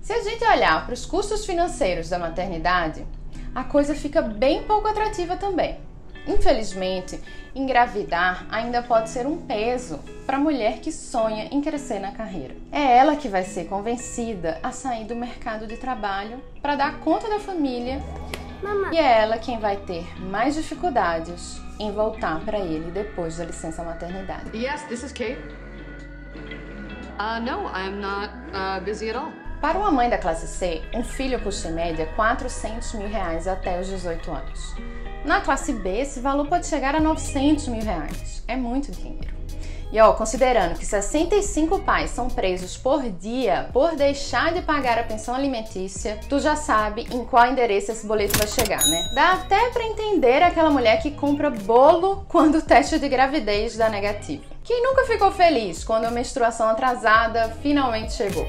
Se a gente olhar para os custos financeiros da maternidade, a coisa fica bem pouco atrativa também. Infelizmente, engravidar ainda pode ser um peso para a mulher que sonha em crescer na carreira. É ela que vai ser convencida a sair do mercado de trabalho para dar conta da família Mamãe. e é ela quem vai ter mais dificuldades em voltar para ele depois da licença maternidade. Yes, this is Kate. Uh, no, I'm not uh, busy at all. Para uma mãe da classe C, um filho custa em média 400 mil reais até os 18 anos. Na classe B, esse valor pode chegar a 900 mil reais. É muito dinheiro. E ó, considerando que 65 pais são presos por dia por deixar de pagar a pensão alimentícia, tu já sabe em qual endereço esse boleto vai chegar, né? Dá até para entender aquela mulher que compra bolo quando o teste de gravidez dá negativo. Quem nunca ficou feliz quando a menstruação atrasada finalmente chegou?